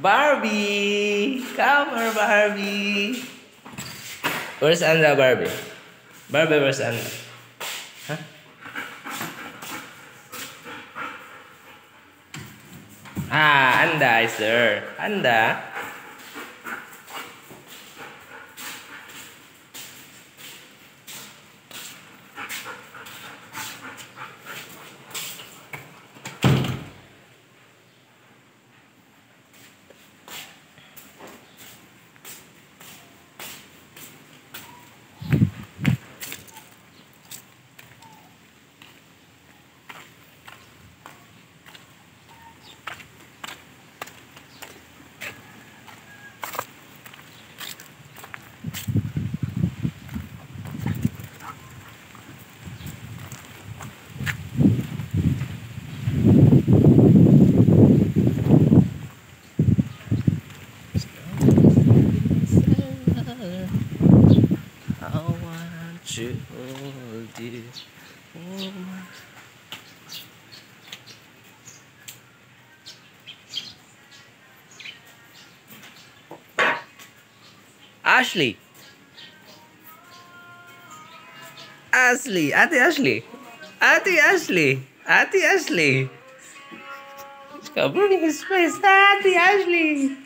Barbie! Come here, Barbie! Where's Anda, Barbie? Barbie, where's Anda? Huh? Ah, Anda is there. Anda. Dear. Oh my. Ashley. Ashley, Ate Ashley. Ate Ashley. Ate Ashley. He's covering his face. Ate Ashley.